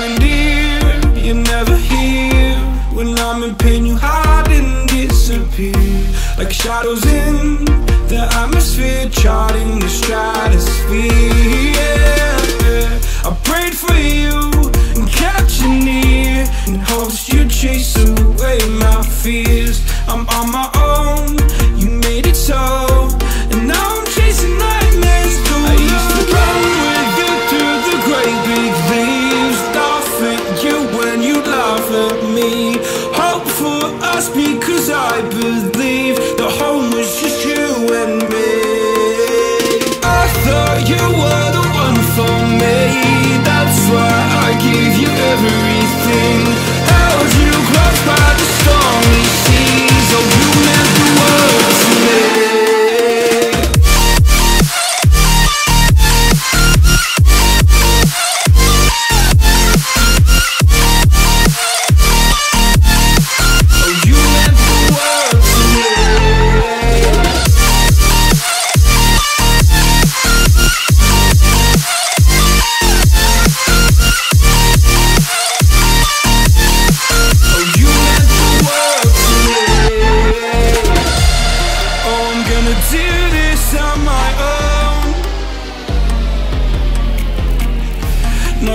reindeer You're never here When I'm in pain you hide and disappear. Like shadows in the atmosphere Charting the stratosphere. just because I believe